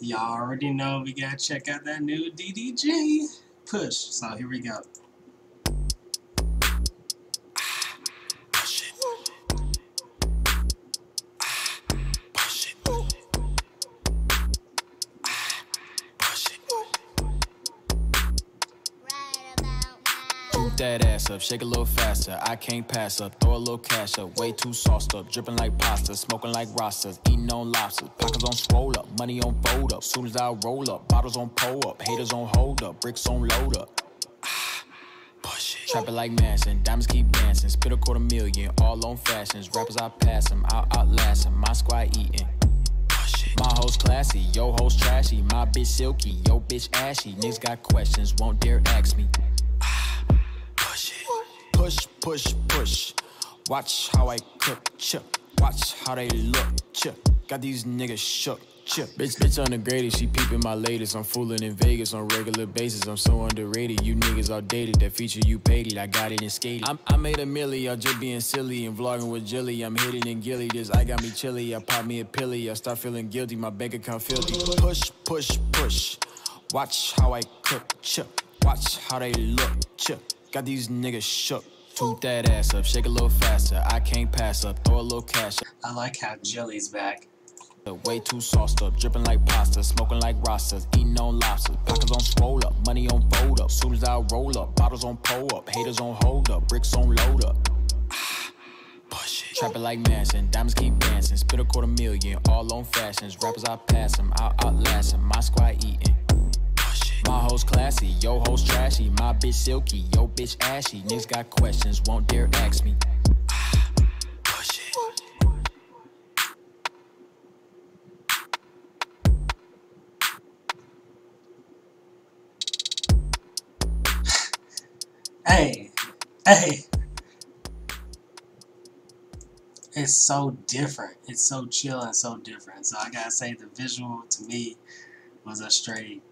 Y'all already know we gotta check out that new DDG push. So here we go. That ass up, shake a little faster. I can't pass up, throw a little cash up. Way too sauced up, dripping like pasta, smoking like rastas, eating on lobsters. Pockets on swole up, money on fold up. Soon as I roll up, bottles on pull up, haters on hold up, bricks on load up. Ah, Trapping like Manson, diamonds keep dancing. Spit a quarter million, all on fashions. Rappers I pass them, I'll outlast them. My squad eating. My hoes classy, yo hoes trashy. My bitch silky, yo bitch ashy. Niggas got questions, won't dare ask me push, push, push. Watch how I cook, chip. Watch how they look, chip. Got these niggas shook, chip. Bitch, bitch ungraded, she peeping my latest. I'm fooling in Vegas on regular basis. I'm so underrated, you niggas outdated. That feature you paid it, I got it and skated. I'm, I made a milli, I'm just being silly and vlogging with Jilly. I'm hitting and gilly, this I got me chilly. I pop me a pilly, I start feeling guilty. My bank account filthy. Push, push, push. Watch how I cook, chip. Watch how they look, chip. Got these niggas shook. Toot that ass up, shake a little faster. I can't pass up, throw a little cash up. I like how Jelly's back. Way too sauced up, dripping like pasta, smoking like rastas, eating on lobsters. Pockets on scroll up, money on fold up. Soon as I roll up, bottles on pull up, haters on hold up, bricks on load up. Push Ah, Trapping like Manson, diamonds keep dancing. Spit a quarter million, all on fashions. Rappers I pass them, I'll outlast them. My squad eating. My hoes classy, yo hoes trashy. My bitch silky, yo bitch ashy. Niggas got questions, won't dare ask me. Ah. Hey, hey. It's so different. It's so chill and so different. So I gotta say, the visual to me was a straight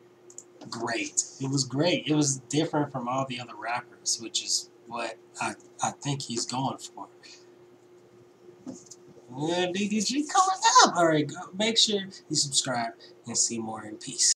great. It was great. It was different from all the other rappers, which is what I, I think he's going for. Yeah, DDG coming up. Alright, make sure you subscribe and see more in peace.